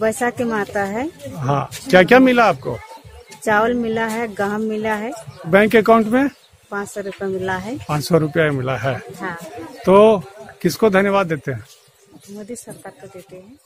बैसाखी माता है। हाँ क्या क्या मिला आपको? चावल मिला है गहम मिला है। बैंक अकाउंट में? पाँच सौ रुपये मिला है। पाँच सौ रूपया मिला है। हाँ। तो किसको धन्यवाद देते हैं? मोदी सरकार को देते हैं।